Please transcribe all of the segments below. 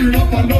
Go.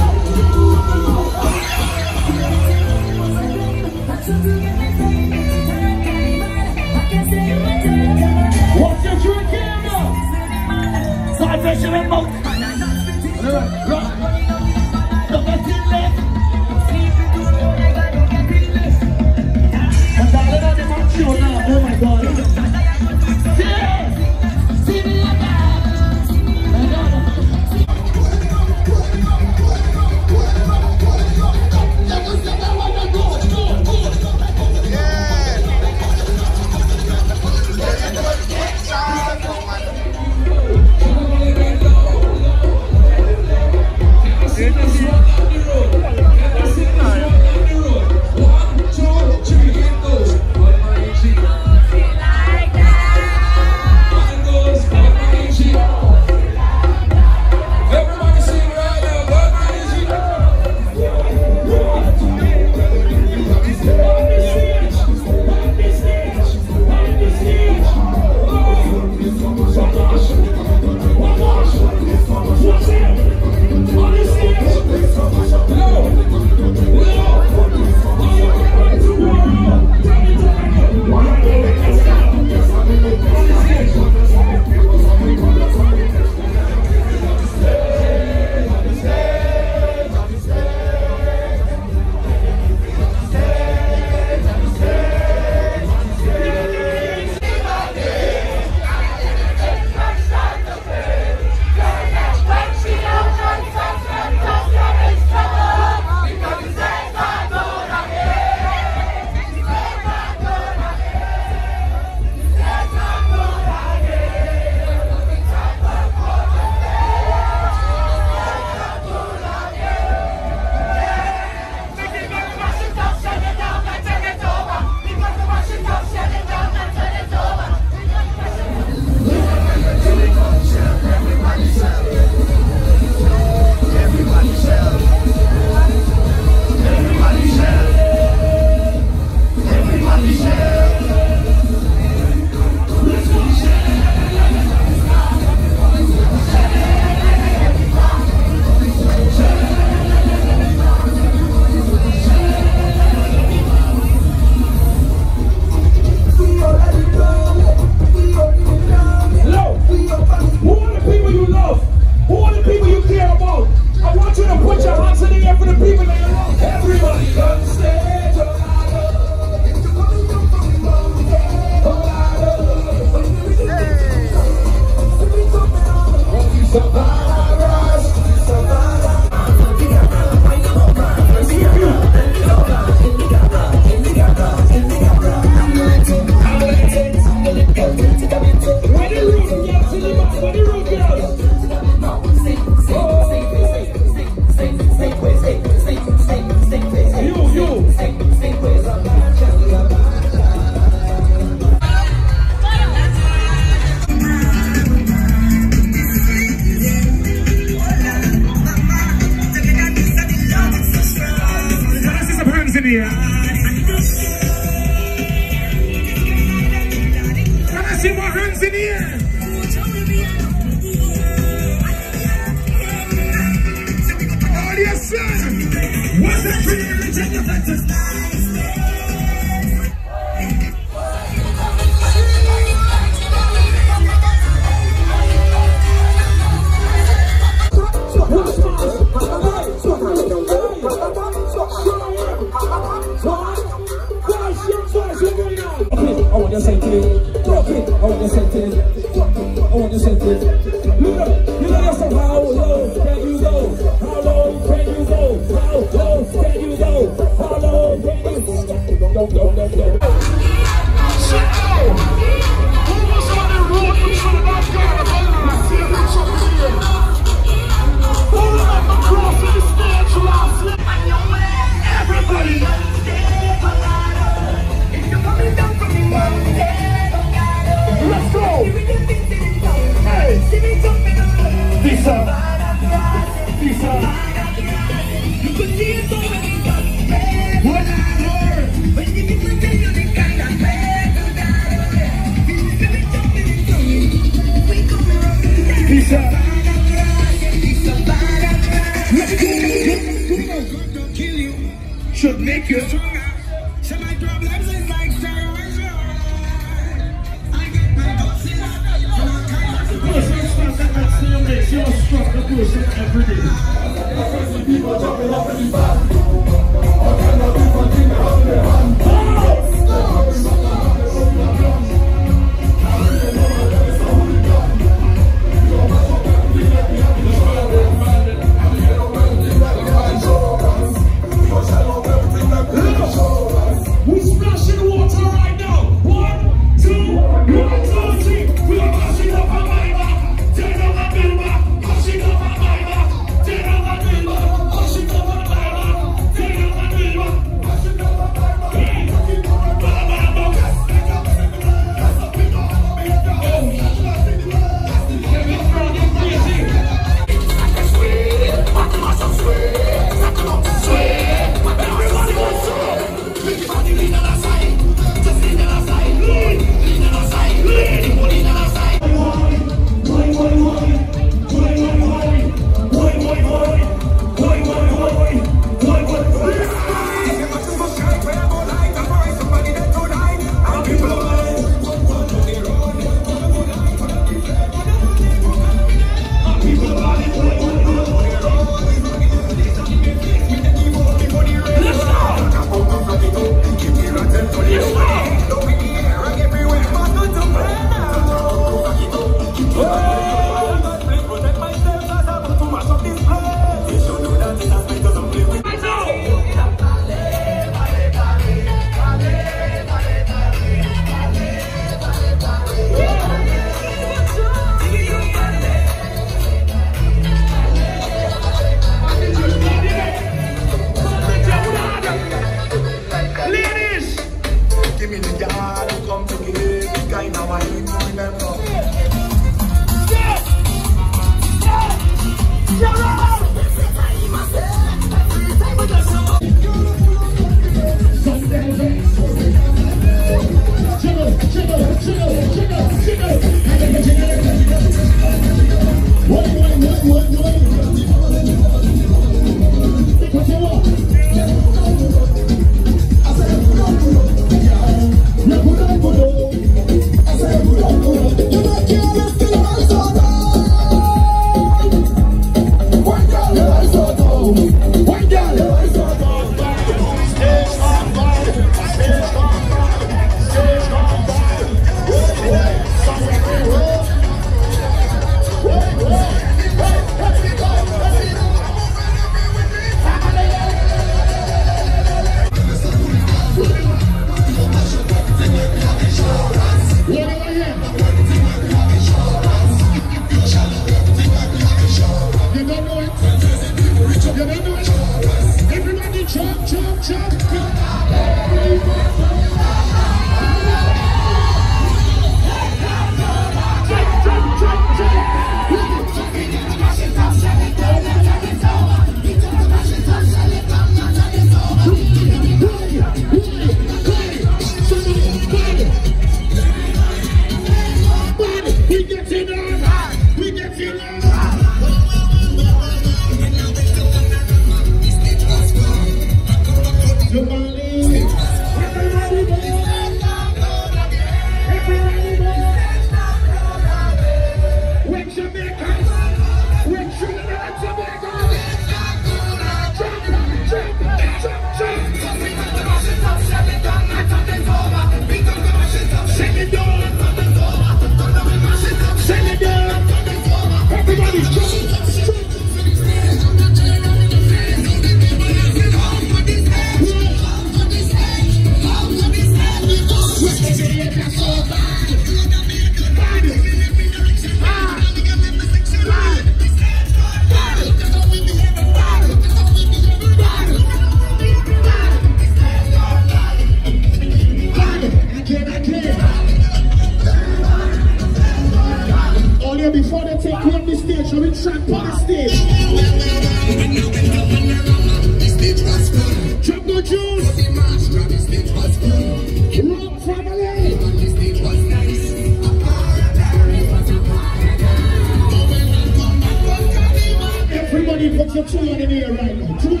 Everybody put your two in the air right now.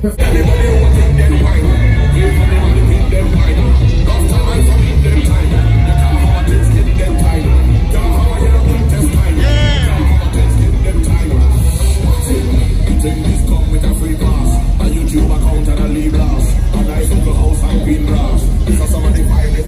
Yeah.